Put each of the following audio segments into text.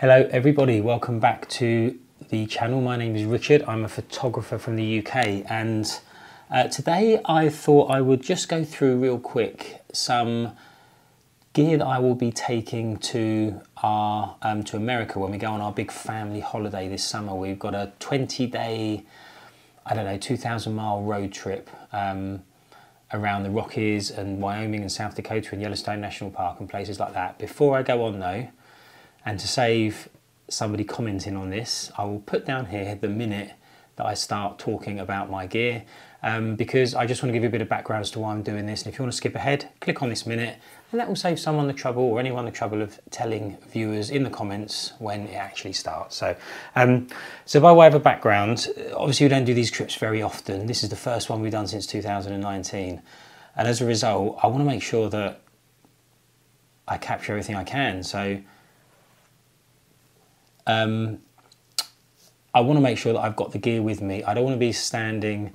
Hello everybody, welcome back to the channel. My name is Richard, I'm a photographer from the UK and uh, today I thought I would just go through real quick some gear that I will be taking to our um, to America when we go on our big family holiday this summer. We've got a 20 day, I don't know, 2,000 mile road trip um, around the Rockies and Wyoming and South Dakota and Yellowstone National Park and places like that. Before I go on though, and to save somebody commenting on this, I will put down here the minute that I start talking about my gear um, because I just want to give you a bit of background as to why I'm doing this. And if you want to skip ahead, click on this minute and that will save someone the trouble or anyone the trouble of telling viewers in the comments when it actually starts. So, um, so by way of a background, obviously we don't do these trips very often. This is the first one we've done since 2019. And as a result, I want to make sure that I capture everything I can. So um, I want to make sure that I've got the gear with me. I don't want to be standing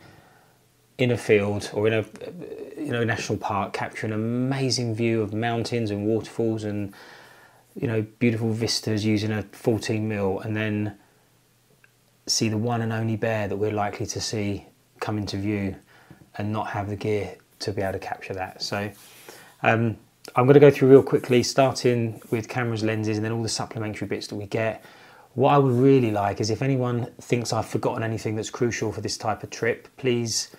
in a field or in a you know national park capturing an amazing view of mountains and waterfalls and you know beautiful vistas using a 14 mil and then see the one and only bear that we're likely to see come into view and not have the gear to be able to capture that. So um, I'm going to go through real quickly starting with cameras, lenses and then all the supplementary bits that we get what I would really like is if anyone thinks I've forgotten anything that's crucial for this type of trip, please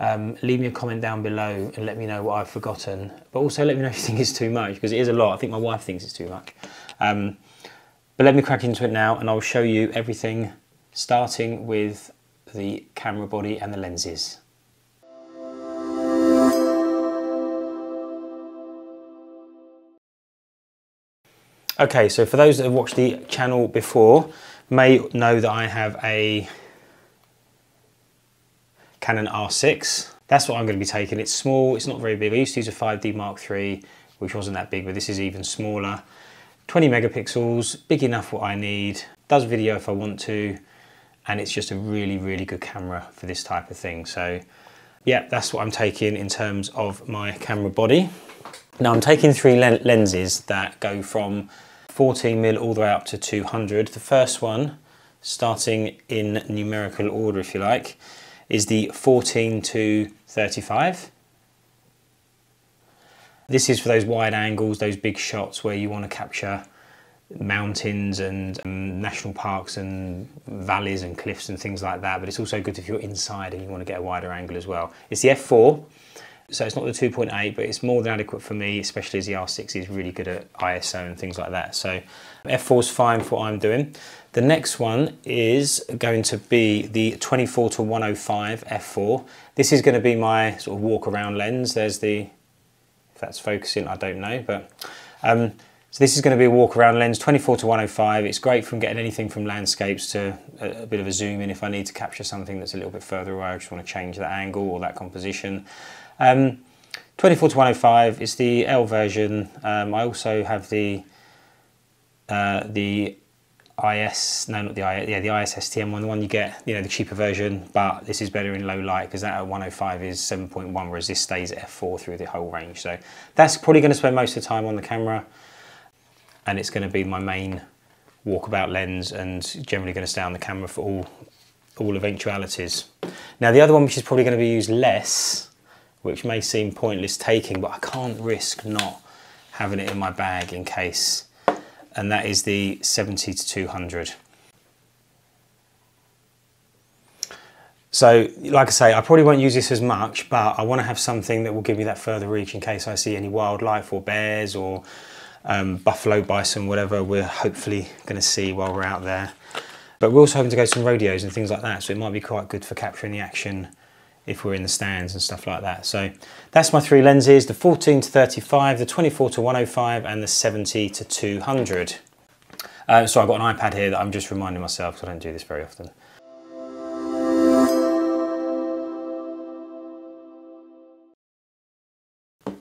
um, leave me a comment down below and let me know what I've forgotten. But also let me know if you think it's too much, because it is a lot. I think my wife thinks it's too much. Um, but let me crack into it now and I'll show you everything starting with the camera body and the lenses. Okay, so for those that have watched the channel before, may know that I have a Canon R6. That's what I'm going to be taking. It's small, it's not very big. I used to use a 5D Mark III, which wasn't that big, but this is even smaller. 20 megapixels, big enough what I need, does video if I want to, and it's just a really, really good camera for this type of thing. So yeah, that's what I'm taking in terms of my camera body. Now I'm taking three lenses that go from 14 mil all the way up to 200. The first one, starting in numerical order if you like, is the 14 to 35. This is for those wide angles, those big shots where you want to capture mountains and um, national parks and valleys and cliffs and things like that. But it's also good if you're inside and you want to get a wider angle as well. It's the f4. So it's not the 2.8, but it's more than adequate for me, especially as the R6 is really good at ISO and things like that. So f4 is fine for what I'm doing. The next one is going to be the 24 to 105 f4. This is going to be my sort of walk around lens. There's the, if that's focusing, I don't know, but um, so this is going to be a walk around lens 24 to 105. It's great from getting anything from landscapes to a, a, bit of a zoom in if I need to capture something that's a little bit further away. I just want to change that angle or that composition. Um, 24 to 105 is the L version. Um, I also have the uh, the IS, no, not the IS, yeah, the IS STM one, the one you get, you know, the cheaper version, but this is better in low light because that at 105 is 7.1, whereas this stays at f4 through the whole range. So that's probably going to spend most of the time on the camera, and it's going to be my main walkabout lens, and generally going to stay on the camera for all all eventualities. Now the other one, which is probably going to be used less, which may seem pointless taking, but I can't risk not having it in my bag in case. And that is the 70 to 200. So, like I say, I probably won't use this as much, but I want to have something that will give me that further reach in case I see any wildlife or bears or um, buffalo, bison, whatever we're hopefully going to see while we're out there. But we're also hoping to go to some rodeos and things like that, so it might be quite good for capturing the action if we're in the stands and stuff like that. So that's my three lenses, the 14 to 35, the 24 to 105 and the 70 to 200. Uh, so I've got an iPad here that I'm just reminding myself because I don't do this very often.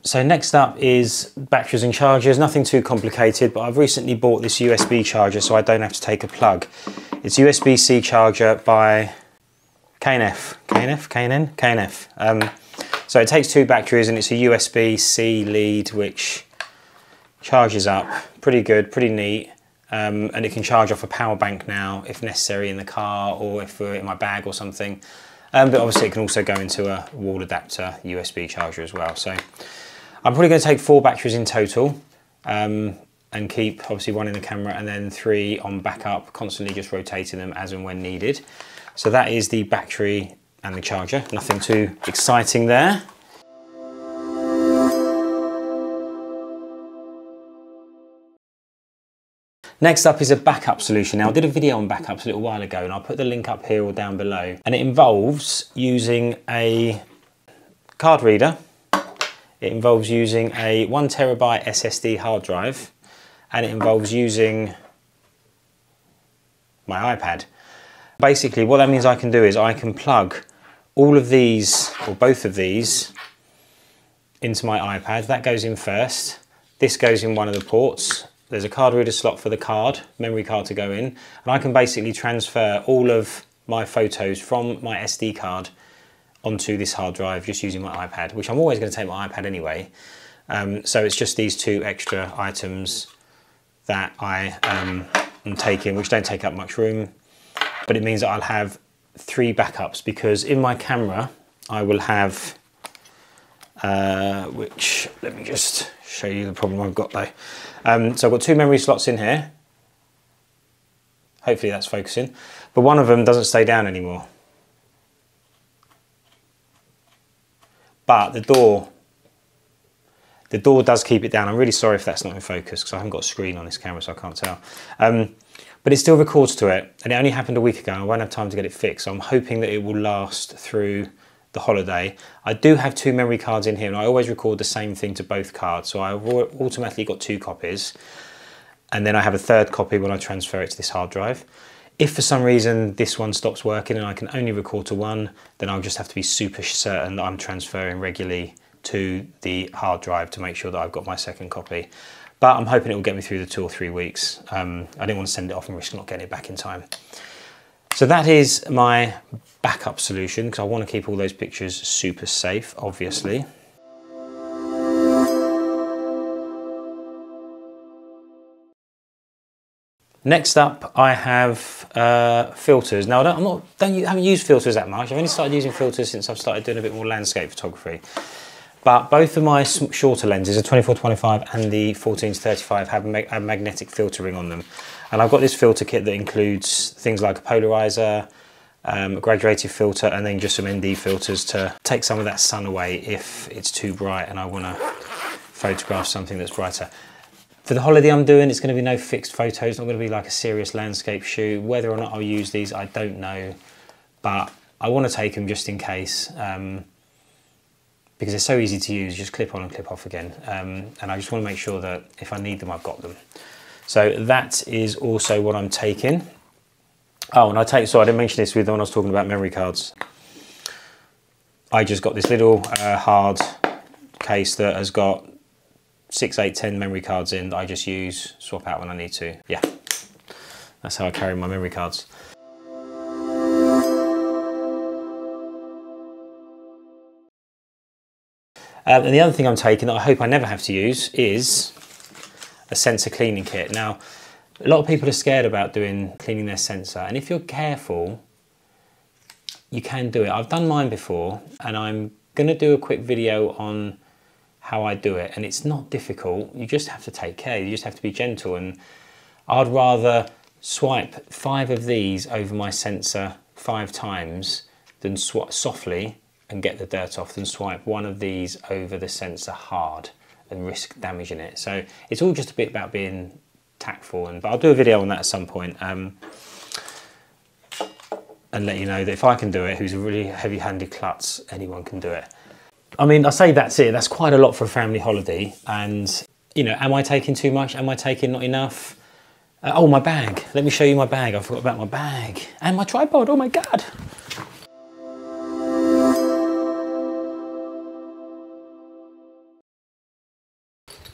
So next up is batteries and chargers, nothing too complicated, but I've recently bought this USB charger so I don't have to take a plug. It's USB-C charger by KNF, KNF, KNN, KNF. Um, so it takes two batteries and it's a USB-C lead which charges up pretty good, pretty neat. um, and it can charge off a power bank now if necessary in the car or if we're in my bag or something. Um, but obviously it can also go into a wall adapter USB charger as well. So I'm probably going to take four batteries in total um, and keep obviously one in the camera and then three on backup, constantly just rotating them as and when needed. So that is the battery and the charger. Nothing too exciting there. Next up is a backup solution. Now I did a video on backups a little while ago and I'll put the link up here or down below. And it involves using a card reader. It involves using a one terabyte SSD hard drive and it involves using my iPad. Basically what that means I can do is I can plug all of these or both of these into my iPad. That goes in first. This goes in one of the ports there's a card reader slot for the card, memory card to go in, and I can basically transfer all of my photos from my SD card onto this hard drive just using my iPad, which I'm always going to take my iPad anyway. Um, so it's just these two extra items that I um, am taking, which don't take up much room, but it means that I'll have three backups because in my camera I will have, uh, which let me just show you the problem I've got though. Um, so I've got two memory slots in here. Hopefully that's focusing. But one of them doesn't stay down anymore. But the door, the door does keep it down. I'm really sorry if that's not in focus because I haven't got a screen on this camera so I can't tell. Um, but it still records to it and it only happened a week ago and I won't have time to get it fixed. So I'm hoping that it will last through the holiday. I do have two memory cards in here and I always record the same thing to both cards. So I've automatically got two copies and then I have a third copy when I transfer it to this hard drive. If for some reason this one stops working and I can only record to one, then I'll just have to be super certain that I'm transferring regularly to the hard drive to make sure that I've got my second copy. But I'm hoping it will get me through the two or three weeks. Um, I didn't want to send it off and risk not getting it back in time. So that is my backup solution because I want to keep all those pictures super safe, obviously. Next up, I have uh, filters. Now, I don't, I'm not, don't, haven't used filters that much. I've only started using filters since I've started doing a bit more landscape photography. But both of my shorter lenses, the 24-25 and the 14-35, have, have magnetic filtering on them. And I've got this filter kit that includes things like a polarizer, um, a graduated filter, and then just some ND filters to take some of that sun away if it's too bright and I want to photograph something that's brighter. For the holiday I'm doing, it's going to be no fixed photos, not going to be like a serious landscape shoot. Whether or not I'll use these, I don't know, but I want to take them just in case. Um, because they're so easy to use, just clip on and clip off again. Um, and I just want to make sure that if I need them, I've got them. So that is also what I'm taking. Oh, and I take, so I didn't mention this with when I was talking about memory cards. I just got this little uh, hard case that has got six, eight, 10 memory cards in that I just use, swap out when I need to. Yeah, that's how I carry my memory cards. Um, and the other thing I'm taking that I hope I never have to use is a sensor cleaning kit. Now, a lot of people are scared about doing cleaning their sensor, and if you're careful, you can do it. I've done mine before, and I'm going to do a quick video on how I do it, and it's not difficult. You just have to take care. You just have to be gentle, and I'd rather swipe five of these over my sensor five times than softly and get the dirt off than swipe one of these over the sensor hard and risk damaging it. So it's all just a bit about being tactful, and but I'll do a video on that at some point. Um, and let you know that if I can do it, who's a really heavy-handed klutz, anyone can do it. I mean, I say that's it. That's quite a lot for a family holiday. And, you know, am I taking too much? Am I taking not enough? Uh, oh, my bag. Let me show you my bag. I forgot about my bag. And my tripod. Oh, my God.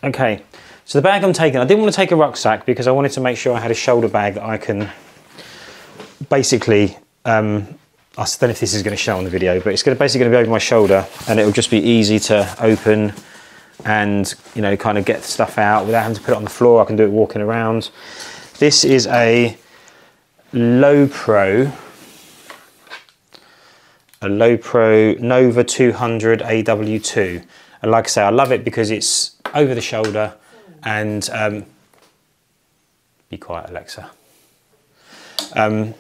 Okay, so the bag I'm taking, I didn't want to take a rucksack because I wanted to make sure I had a shoulder bag that I can basically, um, I don't know if this is going to show on the video, but it's going to basically going to be over my shoulder and it'll just be easy to open and, you know, kind of get stuff out without having to put it on the floor. I can do it walking around. This is a Lowepro, a Lowepro Nova 200 AW2. And like I say, I love it because it's over the shoulder and um, be quiet, Alexa. Um,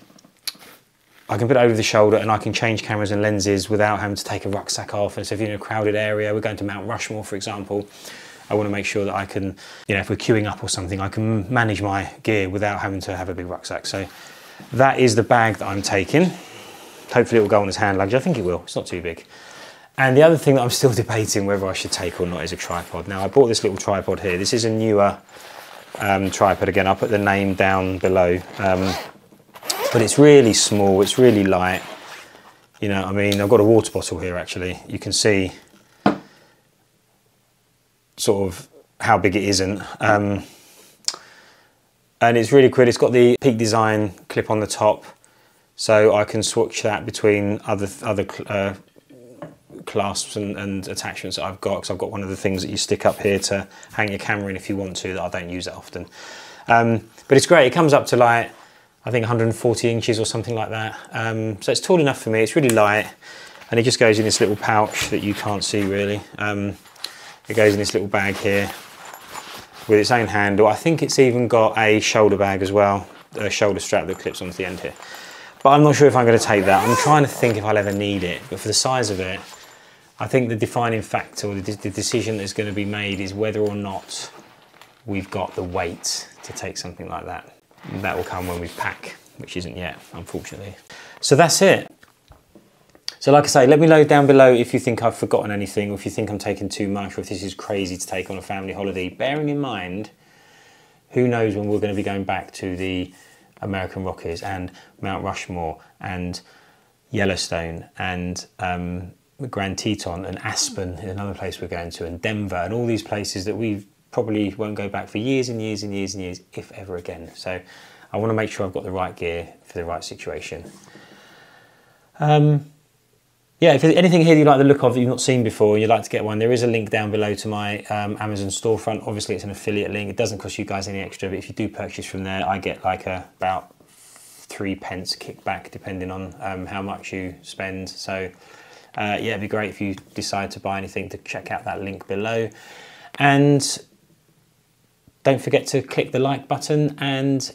I can put it over the shoulder and I can change cameras and lenses without having to take a rucksack off. And so if you're in a crowded area, we're going to Mount Rushmore, for example, I want to make sure that I can, you know, if we're queuing up or something, I can manage my gear without having to have a big rucksack. So that is the bag that I'm taking. Hopefully it will go on as hand luggage. I think it will, it's not too big. And the other thing that I'm still debating whether I should take or not is a tripod. Now I bought this little tripod here. This is a newer um, tripod. Again, I'll put the name down below. Um, but it's really small, it's really light. You know, I mean, I've got a water bottle here actually. You can see sort of how big it isn't. Um, and it's really cool. It's got the Peak Design clip on the top, so I can switch that between other other uh, clasps and, and, attachments that I've got. Because I've got one of the things that you stick up here to hang your camera in if you want to. That I don't use that often. Um, but it's great. It comes up to like I think 140 inches or something like that. Um, so it's tall enough for me. It's really light, and it just goes in this little pouch that you can't see really. Um, it goes in this little bag here with its own handle. I think it's even got a shoulder bag as well, a shoulder strap that clips onto the end here. But I'm not sure if I'm going to take that. I'm trying to think if I'll ever need it, but for the size of it, I think the defining factor or the, the decision that's going to be made is whether or not we've got the weight to take something like that. That will come when we pack, which isn't yet, unfortunately. So that's it. So like I say, let me know down below if you think I've forgotten anything or if you think I'm taking too much or if this is crazy to take on a family holiday. Bearing in mind, who knows when we're going to be going back to the American Rockies and Mount Rushmore and Yellowstone and um, Grand Teton and Aspen, another place we're going to, and Denver and all these places that we probably won't go back for years and years and years and years, if ever again. So I want to make sure I've got the right gear for the right situation. Um, yeah, if there's anything here you like the look of that you've not seen before and you'd like to get one, there is a link down below to my um, Amazon storefront. Obviously, it's an affiliate link. It doesn't cost you guys any extra, but if you do purchase from there, I get like a, about three pence kickback depending on um, how much you spend. So, yeah, it'd be great if you decide to buy anything to check out that link below. And don't forget to click the like button and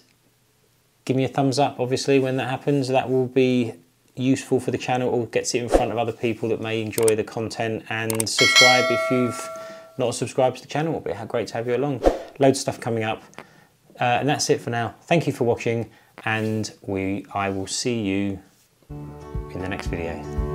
give me a thumbs up, obviously, when that happens. That will be useful for the channel or gets it in front of other people that may enjoy the content and subscribe if you've not subscribed to the channel. It'll be great to have you along. Loads of stuff coming up. Uh, and that's it for now. Thank you for watching and we I will see you in the next video.